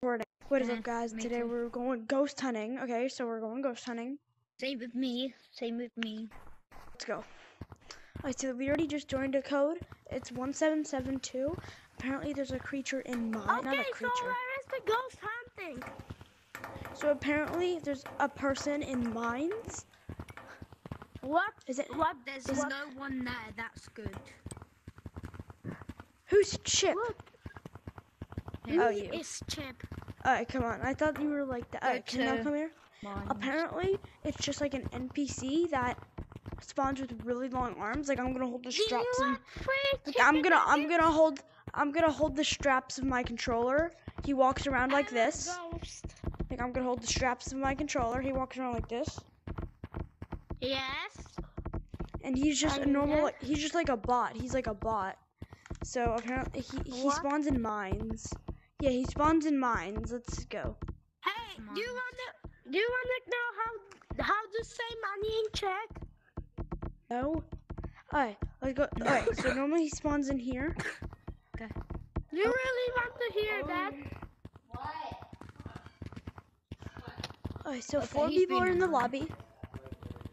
What is up, guys? me Today too. we're going ghost hunting. Okay, so we're going ghost hunting. Same with me. Same with me. Let's go. Alright, so we already just joined a code. It's 1772. Apparently, there's a creature in mine. Not a Okay, so creature. where is the ghost hunting? So apparently, there's a person in mines. What? Is it? What? There's what? no one there. That's good. Who's Chip? Look, Oh, me you. is Chip. Alright, come on. I thought you were like that. Alright, can now come here? Apparently, it's just like an NPC that spawns with really long arms. Like I'm gonna hold the straps. free Like, I'm gonna I'm gonna hold I'm gonna hold the straps of my controller. He walks around like I'm this. Like I'm gonna hold the straps of my controller. He walks around like this, Yes. and he's just a normal. Like, he's just like a bot. He's like a bot. So apparently he he What? spawns in mines. Yeah, he spawns in mines. Let's go. Hey, do you wanna do you wanna know how how to say money in Czech? No. Alright, let's go. Alright, so normally he spawns in here. Okay. you oh. really want to hear um, that? Alright, so Okay, four people are in the lobby.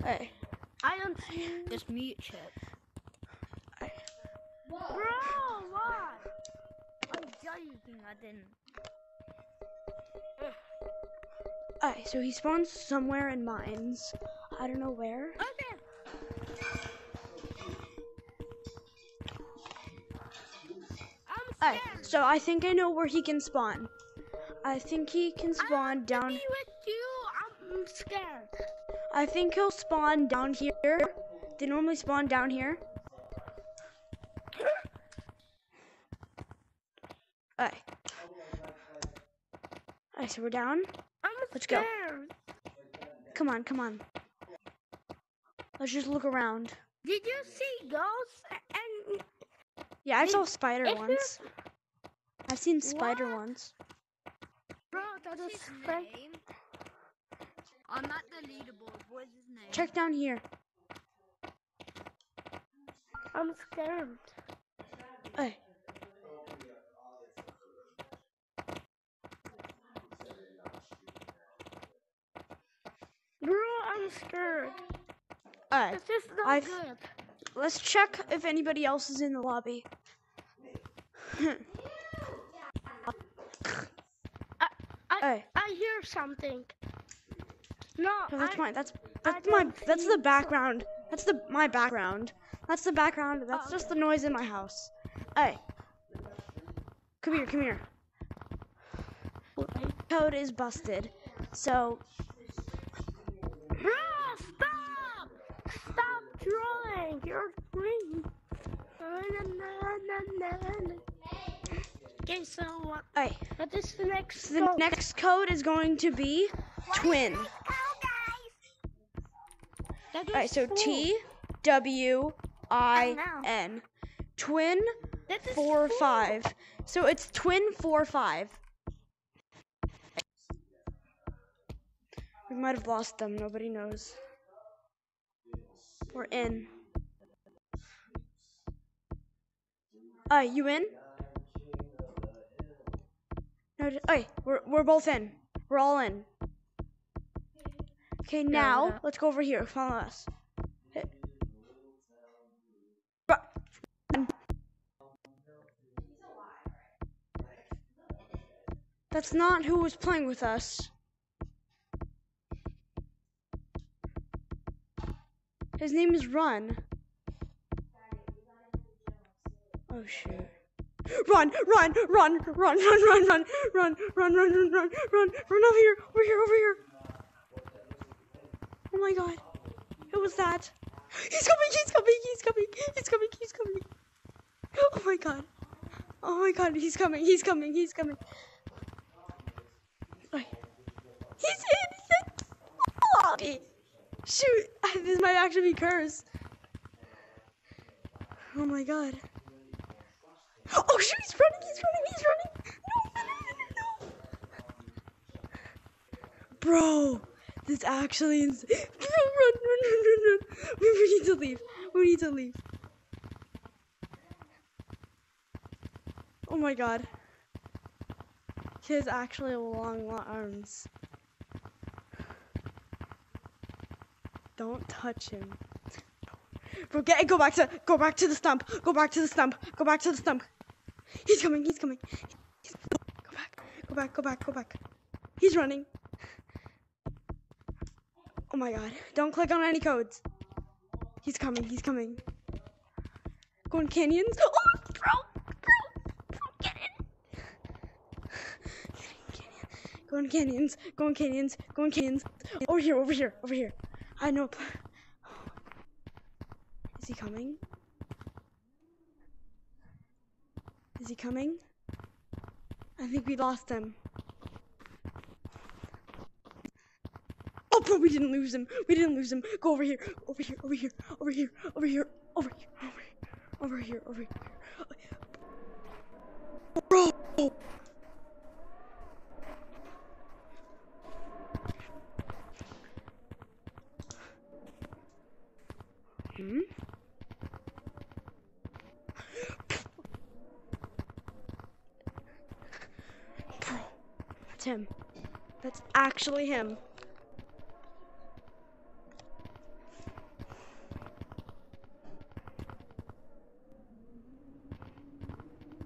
Alright, I don't see. Just mute Chip. Bro, what? I'm joking. I didn't. alright. So he spawns somewhere in mines. I don't know where. Okay. I'm Alright, so I think I know where he can spawn. I think he can spawn down. be with you. I'm scared. I think he'll spawn down here. They normally spawn down here. Alright. Alright, so we're down. I'm Let's go. Come on, come on. Let's just look around. Did you see ghosts? And Yeah, I saw spider if you- once. I've seen spider What? once. bro, that is What's his name? I'm at the leaderboard. What's his name? Check down here. I'm scared. Hey. Bro, I'm scared. Alright. This is not I've- good. Let's check if anybody else is in the lobby. I, Hey. I hear something. No, No, that's I, mine. That's I that's my that's the think so. background. That's the my background. That's the background. That's Oh, just the noise in my house. Hey. Come here, come here. Code is busted. So Okay, so what? hey, What is the next? so the code? next code is going to be twin. Alright, so full. T W I Twin That is four full. five. So it's twin four five. We might have lost them. Nobody knows. We're in. Uh, you in? No, just, hey, we're we're both in. We're all in. Okay, now that- let's go over here. Follow us. That's not who was playing with us. His name is Run. Oh shoot. Run, run, run, run, run, run, run, run, run, run, run, run, run, run over here, over here, over here. Oh my god. Who was that? He's coming, he's coming, he's coming, he's coming, he's coming. Oh my god. Oh my god, he's coming, he's coming, he's coming. He's in, in. Lobby. Shoot, this might actually be cursed. Oh my god. Oh shoot, he's running, he's running, he's running. No, no, no, no. Bro, this actually is. Bro, run, run, run, run, run. We, we need to leave. We need to leave. Oh my god. He has actually long, long arms. Don't touch him. Bro, get go back to go back to the stump. Go back to the stump. Go back to the stump. He's coming. He's coming. He's, go back. Go back. Go back. Go back. He's running. Oh my god. Don't click on any codes. He's coming. He's coming. Going canyons. Oh, bro. Bro. Bro, get in. Going canyons. Going canyons. Going canyons. Over here. Over here. Over here. I know. Is he coming? Is he coming? I think we lost him. Oh, bro, we didn't lose him. We didn't lose him. Go over here. Over here. Over here. Over here. Over here. Over here. Over here. Over here. Over here. Bro. Hmm? Bro, that's him. That's actually him.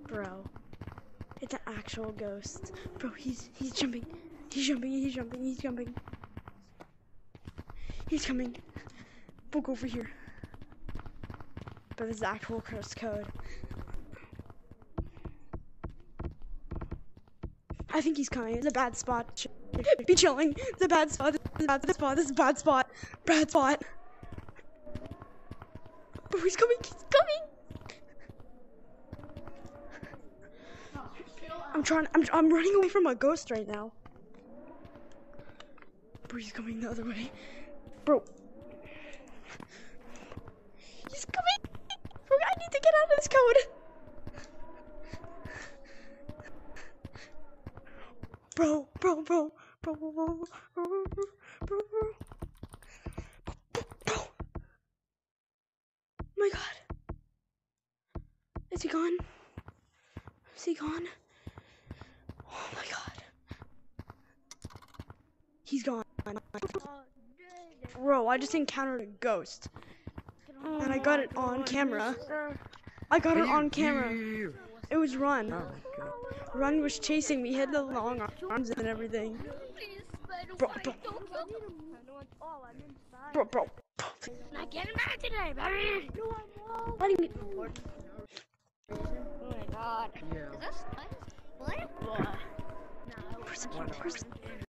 Bro, it's an actual ghost. Bro, he's he's jumping. He's jumping. He's jumping. He's jumping. He's coming. We'll go over here. But this is actual curse code. I think he's coming. It's a bad spot. Be chilling. It's a bad spot. Is a bad spot. This is a bad spot. Bad spot. Oh, he's coming. He's coming. I'm trying. I'm. I'm running away from a ghost right now. Bro, he's coming the other way. Bro. He's coming. Bro, I need to bro, bro, bro, bro, bro, bro, bro, bro, bro, bro. Oh my god. Is he gone? Is he gone? Oh my god. He's gone. Bro, I just encountered a ghost. And I got it on camera. I got it on camera. It was Run. Run was chasing me. He had the long arms and everything. Bro, bro. Bro, bro. Not getting back today, baby. What do you mean? Oh my god. Is that what? What? No.